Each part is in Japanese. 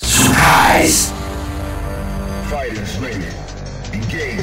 Surprise! Fighters ready. Engage.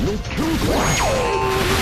No, no, no,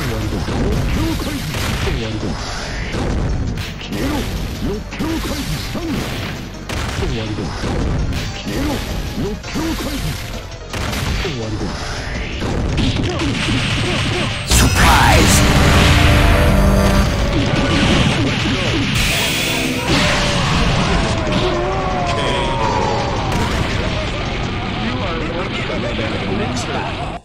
終わりだ消えろ六教会議終わりだサプライズケイオー You are working on the next battle